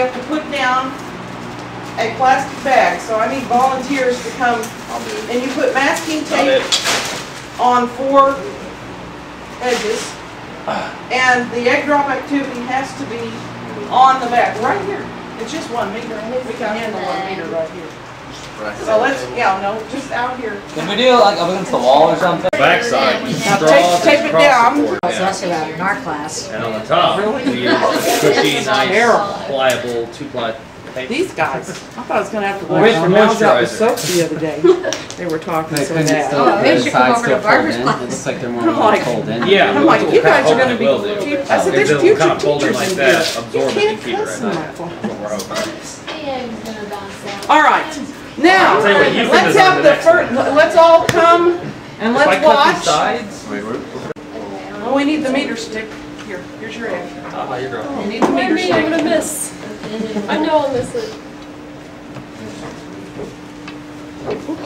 you have to put down a plastic bag, so I need volunteers to come. And you put masking tape on four edges. And the egg drop activity has to be on the back, right here. It's just one meter, we can handle one meter right here. So let's, yeah, no, just out here. Can we do like up against the wall or something? Backside, Now tape- tape it down. That's board. It's also in our class. And on the top, we use cushy, nice, pliable, two-ply tape. These guys, I thought I was gonna have to Wait wash for their mouths out with soap the other day. They were talking They so couldn't bad. still, Oh, maybe the should come over still to fold Barbara's in. class. It looks like they're more like- fold in. Yeah. I'm like, you guys are gonna be, Will do. I said, If there's it'll future kind of fold in teachers like in that, here. absorb You can't cuss in there. my phone. That's what we're hoping. All right, now, I'll tell you what, you can let's have the the first, let's all come and let's watch. Oh, we need the meter stick. Here, here's your egg. ah, you're We growing. need the meter Maybe I'm gonna miss. I know I'll miss it.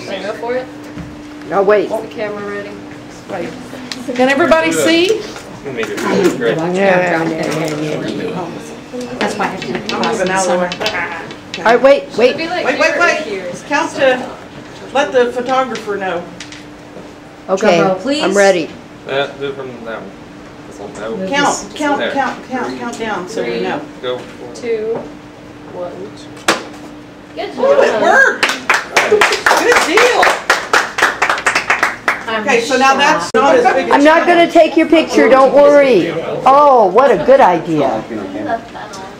Should I go for it? No, wait. Is the camera ready? Wait. Can everybody see? Yeah, yeah, yeah, yeah. That's why I have to I'm class in moving the out summer. of the way. All right, wait, wait. Wait, wait, wait. Here? Count to, let the photographer know. Okay, Drum roll, please. I'm ready. Uh, do it from that one. This one, no. Move Count, this- count, There. count, count, count down so we Three. know. Go. Two, one. Good Oh, it job. worked! Good deal. I'm Okay, so now that's not as big a I'm not gonna take your picture, don't worry. Oh, what a good idea.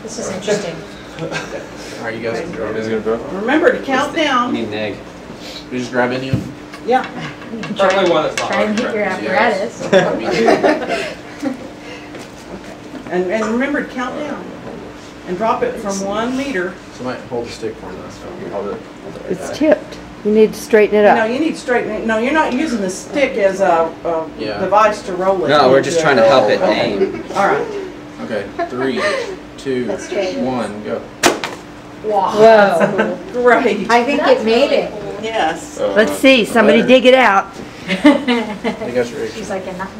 This is interesting. Are you guys? Is it gonna Remember to count We down. need an egg. We just grab any of them? Yeah. Probably one that's not. Try and hit your electric. apparatus. And, and remember to count down. And drop it from one meter. Somebody hold the stick for me. Hold it. It's tipped. You need to straighten it up. No, up. you need to straighten it. No, you're not using the stick as a, a Yeah. device to roll it. No, we're just trying to help it Okay. aim. All right. Okay, three, two, one, go. Whoa. Great. I think it made it. Yes. Let's see, somebody dig it out. I guess you're. She's like, "Enough."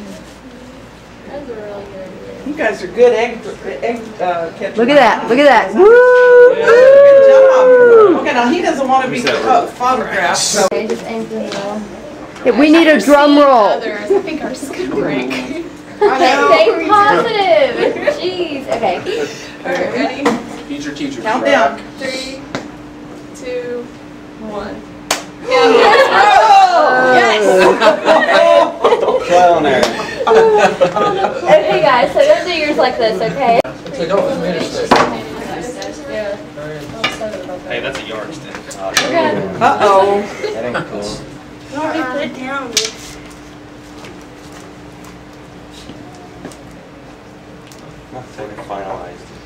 That's a really good. You guys are good egg, egg uh, catchers. Look at that, look at that. Woo! Good job. Okay, now he doesn't want to be pho- photographed, so. Okay, just aim through the middle. Hey, We need a drum roll. Others, I think ours is gonna break. Stay positive. Jeez. Okay. Alright, ready? Future teacher. Count track. down. Three, two, one. Trial and error. Okay, guys, so don't do yours like this, okay? So don't diminish Yeah. Hey, that's a yardstick. Okay. Uh-oh. That ain't cool. Already put it down. Nothing finalized.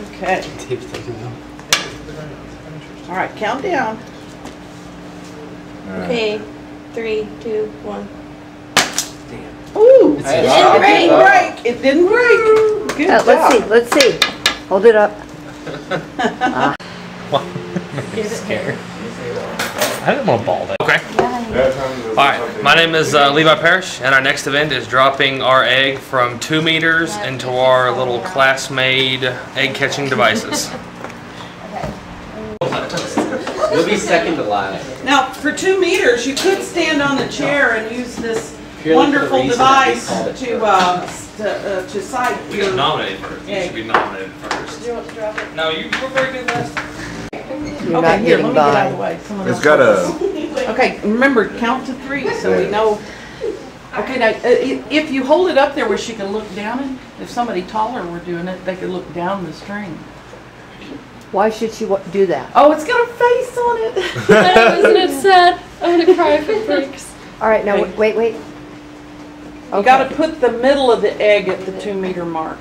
Okay. Tape's taken out. All right, count down. Okay, three, two, one. Ooh. It a- didn't break. It didn't break. Good Uh, Let's see, let's see. Hold it up. I didn't want to ball that. Okay. All right. My name is uh, Levi Parrish, and our next event is dropping our egg from two meters into our little class-made egg-catching devices. You'll be second to last. Now, for two meters, you could stand on the chair and use this Purely wonderful reason that we device to, uh, s- to, uh, to sight We got your. nominated first. You should be nominated first. Do you want to drop it? No, you were very good last time. You're Okay, not here, let getting me get out of the by. way. Someone It's else- got a, Okay, remember, count to three, so we know. Okay, now, uh, i- if you hold it up there where she can look down it, if somebody taller were doing it, they could look down the string. Why should she wa- do that? Oh, it's got a face on it. I know, isn't it sad? I'm gonna cry if it breaks. All right, now, Okay. wait, wait. You gotta put the middle of the egg at the two meter mark.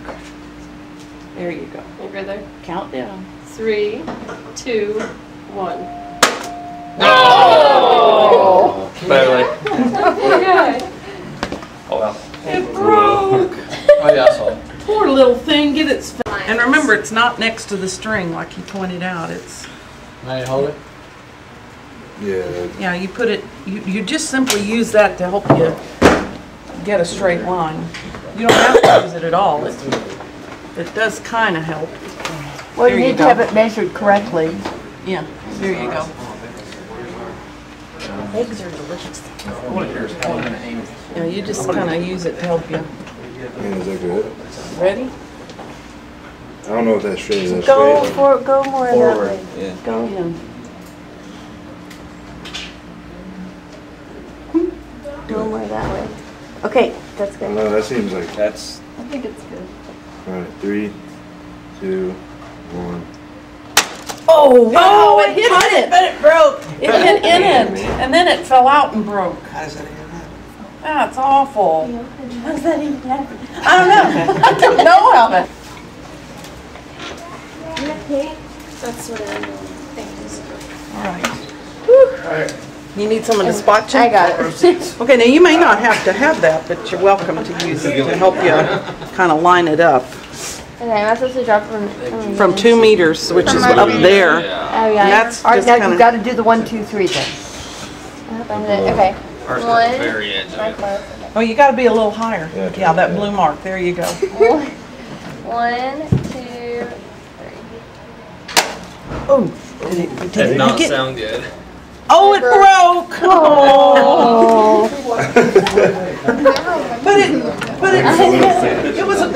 There you go. Over there. Count down. Three, two, one. Oh! Barely. Okay. Oh well. It broke. Oh, yeah, I saw it. Poor little thing, get its, fa- and remember, it's not next to the string like you pointed out, it's, Now you hold it. yeah, yeah, you put it, you, you just simply use that to help you get a straight line. You don't have to use it at all, it, it does kinda help. Well, you There need to have it measured correctly. Yeah, there you go. Eggs are delicious. Yeah, you just kind of use it to help you. Man, is that good? Ready? I don't know if that's straight. Is that Go straight? for, go more that Forward, way. yeah. Go. Yeah. Hmm? Go more that way. Okay, that's good. don't. That seems like. That's, I think it's good. All right, three, two, one. Oh, oh wow, it hit it, but it broke. It hit in it, and then it fell out and broke. How is that in that? That's awful. How's that even happen? I don't know. I don't know how that. That's what I know. All right. You need someone to spot check? I got it. Okay, now you may not have to have that, but you're welcome to use it to help you kind of line it up. Okay, am supposed to drop it from? From two meters, which is up there. Oh, oh And yeah. that's All right, just now you've of, got to do the one, two, three then. I hope I hit it. Okay. First at One. the very edge Am I of it. close? oh, you gotta be a little higher. Yeah, Yeah, that blue mark, there you go. One, one, two, three. Oh, did it, did Did it not get- sound good. Oh, it broke! Oh. But it, but it, it was a,